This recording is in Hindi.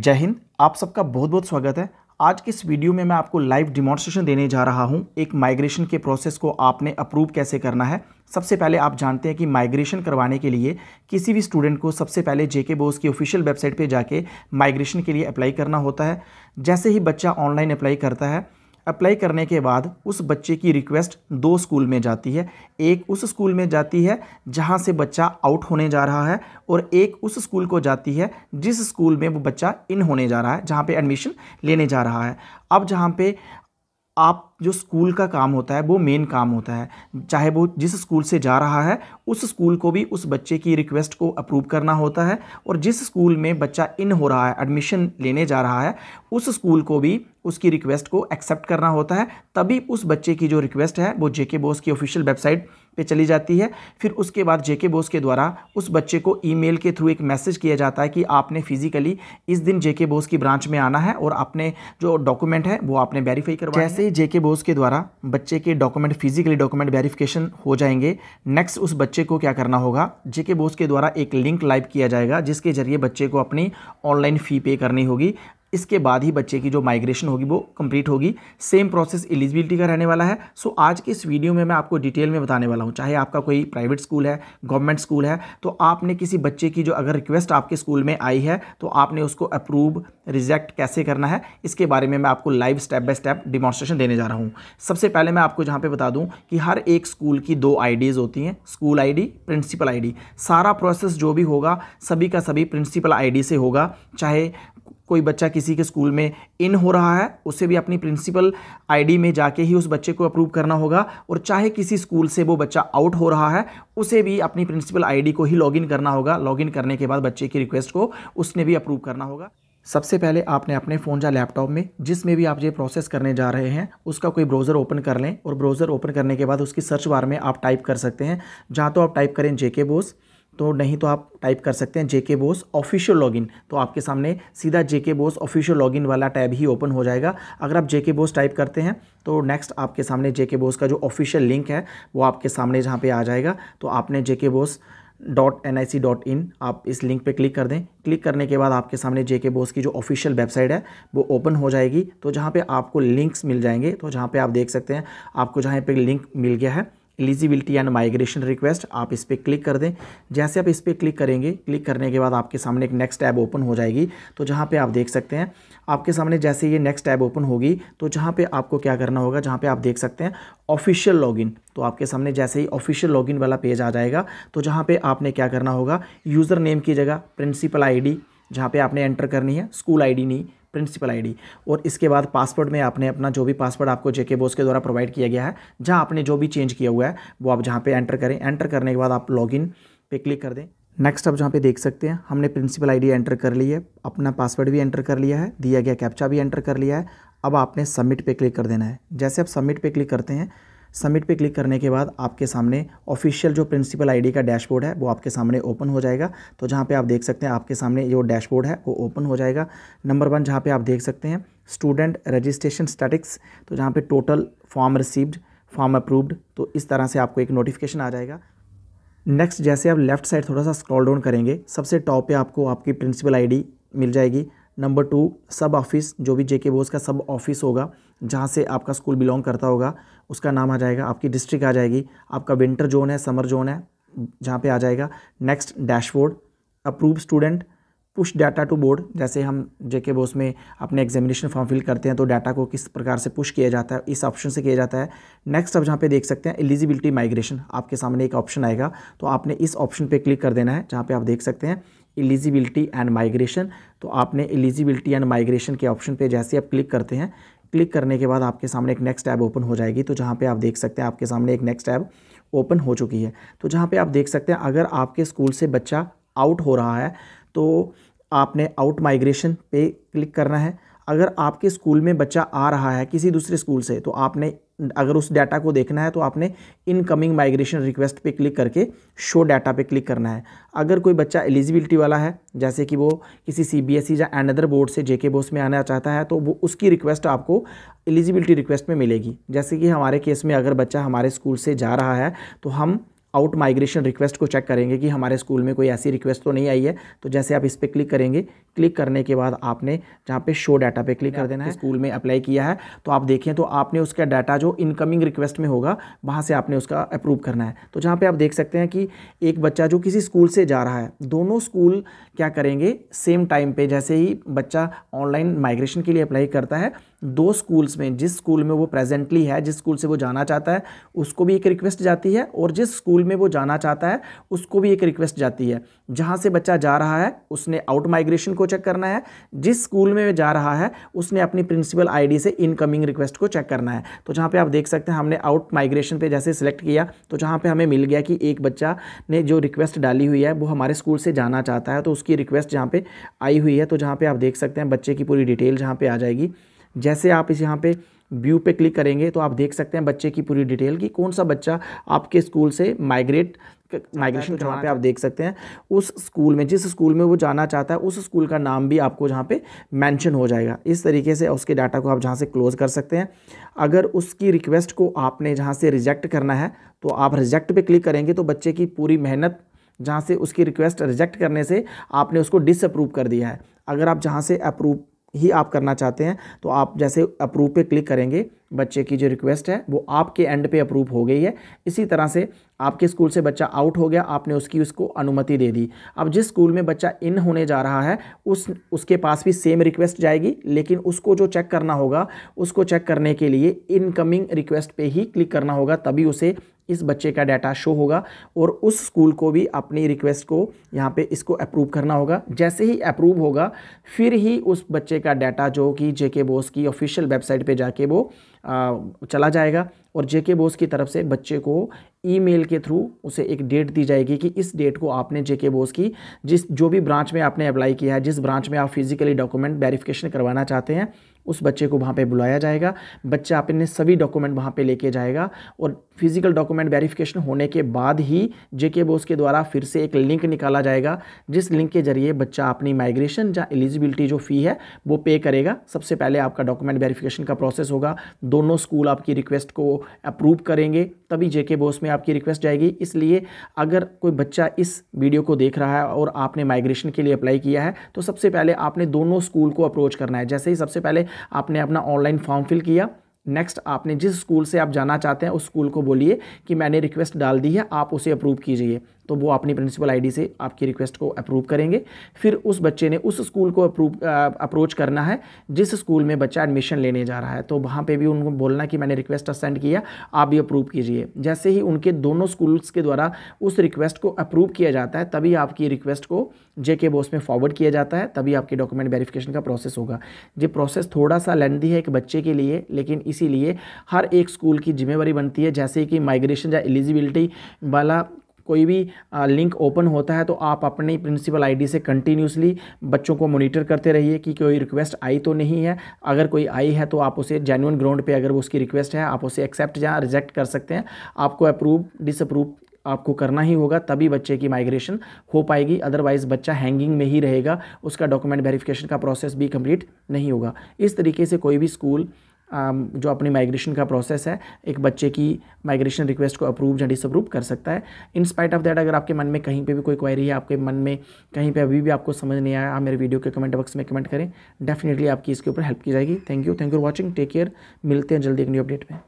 जय हिंद, आप सबका बहुत बहुत स्वागत है। आज के इस वीडियो में मैं आपको लाइव डिमॉन्स्ट्रेशन देने जा रहा हूँ। एक माइग्रेशन के प्रोसेस को आपने अप्रूव कैसे करना है? सबसे पहले आप जानते हैं कि माइग्रेशन करवाने के लिए किसी भी स्टूडेंट को सबसे पहले जेके बोस की ऑफिशियल वेबसाइट पे जाके माइग्रेशन के लिए अप्लाई करना होता है। जैसे ही बच्चा ऑनलाइन अप्लाई करता है अप्लाई करने के बाद उस बच्चे की रिक्वेस्ट दो स्कूल में जाती है। एक उस स्कूल में जाती है जहाँ से बच्चा आउट होने जा रहा है और एक उस स्कूल को जाती है जिस स्कूल में वो बच्चा इन होने जा रहा है, जहाँ पे एडमिशन लेने जा रहा है। अब जहाँ पे आप जो स्कूल का काम होता है, वो मेन काम होता है। चाहे वो जिस स्कूल से जा रहा है, उस स्कूल को भी उस बच्चे की रिक्वेस्ट को अप्रूव करना होता है और जिस स्कूल में बच्चा इन हो रहा है एडमिशन लेने जा रहा है, उस स्कूल को भी उसकी रिक्वेस्ट को एक्सेप्ट करना होता है। तभी उस बच्चे की जो रिक्वेस्ट है, वो जेके बोस की ऑफिशियल वेबसाइट पे चली जाती है। फिर उसके बाद जेके बोस के द्वारा उस बच्चे को ईमेल के थ्रू एक मैसेज किया जाता है कि आपने फिजिकली इस दिन जेके बोस की ब्रांच में आना है और आपने जो डॉक्यूमेंट है, वो आपने वेरीफाई करवा जैसे ही जेके बोस के द्वारा बच्चे के डॉक्यूमेंट फिजिकली डॉक्यूमेंट वेरिफिकेशन हो जाएँगे नेक्स्ट उस बच्चे को क्या करना होगा? जेके बोस के द्वारा एक लिंक लाइव किया जाएगा, जिसके ज़रिए बच्चे को अपनी ऑनलाइन फ़ी पे करनी होगी। इसके बाद ही बच्चे की जो माइग्रेशन होगी, वो कंप्लीट होगी। सेम प्रोसेस एलिजिबिलिटी का रहने वाला है। सो आज के इस वीडियो में मैं आपको डिटेल में बताने वाला हूँ। चाहे आपका कोई प्राइवेट स्कूल है गवर्नमेंट स्कूल है तो आपने किसी बच्चे की जो अगर रिक्वेस्ट आपके स्कूल में आई है तो आपने उसको अप्रूव रिजेक्ट कैसे करना है, इसके बारे में मैं आपको live step by step demonstration देने जा रहा हूँ। सबसे पहले मैं आपको जहाँ पर बता दूँ कि हर एक स्कूल की दो आई होती हैं स्कूल आईडी प्रिंसिपल आईडी सारा प्रोसेस जो भी होगा, सभी का सभी प्रिंसिपल आईडी से होगा। चाहे कोई बच्चा किसी के स्कूल में इन हो रहा है, उसे भी अपनी प्रिंसिपल आईडी में जाके ही उस बच्चे को अप्रूव करना होगा और चाहे किसी स्कूल से वो बच्चा आउट हो रहा है, उसे भी अपनी प्रिंसिपल आईडी को ही लॉगिन करना होगा। लॉगिन करने के बाद बच्चे की रिक्वेस्ट को उसने भी अप्रूव करना होगा। सबसे पहले आपने अपने फ़ोन या लैपटॉप में, जिसमें भी आप ये प्रोसेस करने जा रहे हैं, उसका कोई ब्राउज़र ओपन कर लें और ब्राउज़र ओपन करने के बाद उसकी सर्च बार में आप टाइप कर सकते हैं। जहाँ तो आप टाइप करें जेके बोस तो नहीं तो आप टाइप कर सकते हैं जेके बोस ऑफिशियल लॉगिन तो आपके सामने सीधा जेके बोस ऑफिशियल लॉगिन वाला टैब ही ओपन हो जाएगा। अगर आप जेके बोस टाइप करते हैं तो नेक्स्ट आपके सामने जेके बोस का जो ऑफिशियल लिंक है, वो आपके सामने जहाँ पे आ जाएगा। तो आपने JK BOSE dot N I C dot in आप इस लिंक पे क्लिक कर दें। क्लिक करने के बाद आपके सामने जेके बोस की जो ऑफिशियल वेबसाइट है, वो ओपन हो जाएगी। तो जहाँ पे आपको लिंक्स मिल जाएँगे तो जहाँ पे आप देख सकते हैं, आपको जहाँ पे लिंक मिल गया है एलिजिबिलिटी एंड माइग्रेशन रिक्वेस्ट आप इस पर क्लिक कर दें। जैसे आप इस पर क्लिक करेंगे क्लिक करने के बाद आपके सामने एक नेक्स्ट टैब ओपन हो जाएगी। तो जहाँ पे आप देख सकते हैं, आपके सामने जैसे ये नेक्स्ट टैब ओपन होगी तो जहाँ पे आपको क्या करना होगा, जहाँ पे आप देख सकते हैं ऑफिशियल लॉगिन तो आपके सामने जैसे ही ऑफिशियल लॉगिन वाला पेज आ जाएगा तो जहाँ पे आपने क्या करना होगा यूज़र नेम की जगह प्रिंसिपल आईडी जहाँ पे आपने एंटर करनी है स्कूल आईडी नहीं प्रिंसिपल आईडी और इसके बाद पासवर्ड में आपने अपना जो भी पासवर्ड आपको जेके बोस के द्वारा प्रोवाइड किया गया है, जहाँ आपने जो भी चेंज किया हुआ है, वो आप जहाँ पे एंटर करें। एंटर करने के बाद आप लॉगिन पे क्लिक कर दें। नेक्स्ट आप जहाँ पे देख सकते हैं, हमने प्रिंसिपल आईडी एंटर कर ली है, अपना पासवर्ड भी एंटर कर लिया है, दिया गया कैप्चा भी एंटर कर लिया है। अब आपने सबमिट पे क्लिक कर देना है। जैसे आप सबमिट पे क्लिक करते हैं सबमिट पे क्लिक करने के बाद आपके सामने ऑफिशियल जो प्रिंसिपल आईडी का डैशबोर्ड है, वो आपके सामने ओपन हो जाएगा। तो जहाँ पे आप देख सकते हैं, आपके सामने जो डैशबोर्ड है, वो ओपन हो जाएगा। नंबर वन जहाँ पे आप देख सकते हैं स्टूडेंट रजिस्ट्रेशन स्टैटिक्स तो जहाँ पे total form received form approved तो इस तरह से आपको एक नोटिफिकेशन आ जाएगा। नेक्स्ट जैसे आप लेफ़्ट साइड थोड़ा सा स्क्रॉल डाउन करेंगे, सबसे टॉप पे आपको आपकी प्रिंसिपल आईडी मिल जाएगी। नंबर टू सब ऑफ़िस जो भी जेके बोस का सब ऑफ़िस होगा, जहाँ से आपका स्कूल बिलोंग करता होगा, उसका नाम आ जाएगा, आपकी डिस्ट्रिक्ट आ जाएगी, आपका विंटर जोन है समर जोन है, जहाँ पे आ जाएगा। Next dashboard approve student push data to board जैसे हम जेके बोस में अपने एग्जामिनेशन फॉर्म फिल करते हैं तो डाटा को किस प्रकार से पुश किया जाता है, इस ऑप्शन से किया जाता है। नेक्स्ट अब जहाँ पे देख सकते हैं एलिजिबिलिटी माइग्रेशन आपके सामने एक ऑप्शन आएगा तो आपने इस ऑप्शन पे क्लिक कर देना है, जहाँ पे आप देख सकते हैं एलिजिबिलिटी एंड माइग्रेशन तो आपने एलिजिबिलिटी एंड माइग्रेशन के ऑप्शन पे जैसे आप क्लिक करते हैं क्लिक करने के बाद आपके सामने एक नेक्स्ट टैब ओपन हो जाएगी। तो जहाँ पे आप देख सकते हैं आपके सामने एक नेक्स्ट टैब ओपन हो चुकी है। तो जहाँ पे आप देख सकते हैं, अगर आपके स्कूल से बच्चा आउट हो रहा है तो आपने आउट माइग्रेशन पे क्लिक करना है। अगर आपके स्कूल में बच्चा आ रहा है किसी दूसरे स्कूल से तो आपने, अगर उस डाटा को देखना है तो आपने इनकमिंग माइग्रेशन रिक्वेस्ट पे क्लिक करके शो डाटा पे क्लिक करना है। अगर कोई बच्चा एलिजिबिलिटी वाला है, जैसे कि वो किसी सीबीएसई e या अनदर बोर्ड से जेके बोस में आना चाहता है तो वो उसकी रिक्वेस्ट आपको एलिजिबिलिटी रिक्वेस्ट में मिलेगी। जैसे कि हमारे केस में अगर बच्चा हमारे स्कूल से जा रहा है तो हम आउट माइग्रेशन रिक्वेस्ट को चेक करेंगे कि हमारे स्कूल में कोई ऐसी रिक्वेस्ट तो नहीं आई है। तो जैसे आप इस पर क्लिक करेंगे क्लिक करने के बाद आपने जहाँ पे शो डाटा पे क्लिक कर देना है स्कूल में अप्लाई किया है तो आप देखें तो आपने उसका डाटा जो इनकमिंग रिक्वेस्ट में होगा, वहाँ से आपने उसका अप्रूव करना है। तो जहाँ पर आप देख सकते हैं कि एक बच्चा जो किसी स्कूल से जा रहा है, दोनों स्कूल क्या करेंगे सेम टाइम पर जैसे ही बच्चा ऑनलाइन माइग्रेशन के लिए अप्लाई करता है, दो स्कूल्स में, जिस स्कूल में वो प्रेजेंटली है, जिस स्कूल से वो जाना चाहता है, उसको भी एक रिक्वेस्ट जाती है और जिस स्कूल में वो जाना चाहता है, उसको भी एक रिक्वेस्ट जाती है। जहाँ से बच्चा जा रहा है, उसने आउट माइग्रेशन को चेक करना है। जिस स्कूल में जा रहा है, उसने अपनी प्रिंसिपल आईडी से इनकमिंग रिक्वेस्ट को चेक करना है। तो जहाँ पे आप देख सकते हैं, हमने आउट माइग्रेशन पे जैसे सिलेक्ट किया तो जहाँ पे हमें मिल गया कि एक बच्चा ने जो रिक्वेस्ट डाली हुई है, वो हमारे स्कूल से जाना चाहता है तो उसकी रिक्वेस्ट जहाँ पे आई हुई है तो जहाँ पे आप देख सकते हैं, बच्चे की पूरी डिटेल जहाँ पे आ जाएगी। जैसे आप इस यहाँ पे व्यू पे क्लिक करेंगे तो आप देख सकते हैं बच्चे की पूरी डिटेल कि कौन सा बच्चा आपके स्कूल से माइग्रेट माइग्रेशन तो जहाँ पे आप देख सकते हैं उस स्कूल में जिस स्कूल में वो जाना चाहता है उस स्कूल का नाम भी आपको जहाँ पे मेंशन हो जाएगा। इस तरीके से उसके डाटा को आप जहाँ से क्लोज कर सकते हैं। अगर उसकी रिक्वेस्ट को आपने जहाँ से रिजेक्ट करना है तो आप रिजेक्ट पे क्लिक करेंगे तो बच्चे की पूरी मेहनत जहाँ से उसकी रिक्वेस्ट रिजेक्ट करने से आपने उसको डिसअप्रूव कर दिया है। अगर आप जहाँ से अप्रूव ही आप करना चाहते हैं तो आप जैसे अप्रूव पे क्लिक करेंगे, बच्चे की जो रिक्वेस्ट है, वो आपके एंड पे अप्रूव हो गई है। इसी तरह से आपके स्कूल से बच्चा आउट हो गया, आपने उसकी उसको अनुमति दे दी। अब जिस स्कूल में बच्चा इन होने जा रहा है, उस, उसके पास भी सेम रिक्वेस्ट जाएगी, लेकिन उसको जो चेक करना होगा, उसको चेक करने के लिए इनकमिंग रिक्वेस्ट पे ही क्लिक करना होगा, तभी उसे इस बच्चे का डाटा शो होगा और उस स्कूल को भी अपनी रिक्वेस्ट को यहाँ पे इसको अप्रूव करना होगा। जैसे ही अप्रूव होगा फिर ही उस बच्चे का डाटा जो कि जेके बोस की ऑफिशियल वेबसाइट पे जाके वो आ, चला जाएगा और जेके बोस की तरफ़ से बच्चे को ईमेल के थ्रू उसे एक डेट दी जाएगी कि इस डेट को आपने जेके बोस की, जिस, जो भी ब्रांच में आपने अप्लाई किया है, जिस ब्रांच में आप फिजिकली डॉक्यूमेंट वेरिफिकेशन करवाना चाहते हैं, उस बच्चे को वहाँ पे बुलाया जाएगा। बच्चा अपने सभी डॉक्यूमेंट वहाँ पे लेके जाएगा और फ़िज़िकल डॉक्यूमेंट वेरिफिकेशन होने के बाद ही जेके बोस के द्वारा फिर से एक लिंक निकाला जाएगा, जिस लिंक के ज़रिए बच्चा अपनी माइग्रेशन या एलिजिबिलिटी जो फ़ी है, वो पे करेगा। सबसे पहले आपका डॉक्यूमेंट वेरिफिकेशन का प्रोसेस होगा। दोनों स्कूल आपकी रिक्वेस्ट को अप्रूव करेंगे, तभी जेके बोस में आपकी रिक्वेस्ट जाएगी। इसलिए अगर कोई बच्चा इस वीडियो को देख रहा है और आपने माइग्रेशन के लिए अप्लाई किया है तो सबसे पहले आपने दोनों स्कूल को अप्रोच करना है। जैसे ही सबसे पहले आपने अपना ऑनलाइन फॉर्म फिल किया, नेक्स्ट आपने जिस स्कूल से आप जाना चाहते हैं, उस स्कूल को बोलिए कि मैंने रिक्वेस्ट डाल दी है, आप उसे अप्रूव कीजिए। तो वो अपनी प्रिंसिपल आईडी से आपकी रिक्वेस्ट को अप्रूव करेंगे। फिर उस बच्चे ने उस स्कूल को अप्रूव अप्रोच करना है, जिस स्कूल में बच्चा एडमिशन लेने जा रहा है। तो वहाँ पे भी उनको बोलना कि मैंने रिक्वेस्ट सेंड किया, आप भी अप्रूव कीजिए। जैसे ही उनके दोनों स्कूल्स के द्वारा उस रिक्वेस्ट को अप्रूव किया जाता है, तभी आपकी रिक्वेस्ट को जे के बॉस में फॉरवर्ड किया जाता है, तभी आपके डॉक्यूमेंट वेरिफिकेशन का प्रोसेस होगा। ये प्रोसेस थोड़ा सा लेंदी है एक बच्चे के लिए, लेकिन इसीलिए हर एक स्कूल की जिम्मेवारी बनती है। जैसे कि माइग्रेशन या एलिजिबिलिटी वाला कोई भी लिंक ओपन होता है तो आप अपनी प्रिंसिपल आईडी से कंटिन्यूसली बच्चों को मॉनिटर करते रहिए कि कोई रिक्वेस्ट आई तो नहीं है। अगर कोई आई है तो आप उसे जेन्यून ग्राउंड पे अगर उसकी रिक्वेस्ट है, आप उसे एक्सेप्ट या रिजेक्ट कर सकते हैं। आपको अप्रूव डिसअप्रूव आपको करना ही होगा, तभी बच्चे की माइग्रेशन हो पाएगी। अदरवाइज़ बच्चा हैंगिंग में ही रहेगा, उसका डॉक्यूमेंट वेरिफिकेशन का प्रोसेस भी कंप्लीट नहीं होगा। इस तरीके से कोई भी स्कूल जो अपनी माइग्रेशन का प्रोसेस है, एक बच्चे की माइग्रेशन रिक्वेस्ट को अप्रूव या डिसअप्रूव कर सकता है। इन स्पाइट ऑफ़ दैट अगर आपके मन में कहीं पे भी कोई क्वेरी है, आपके मन में कहीं पे अभी भी आपको समझ नहीं आया, आप मेरे वीडियो के कमेंट बॉक्स में कमेंट करें। डेफिनेटली आपकी इसके ऊपर हेल्प की जाएगी। Thank you thank you for watching take care मिलते हैं जल्दी एक न्यू अपडेट में।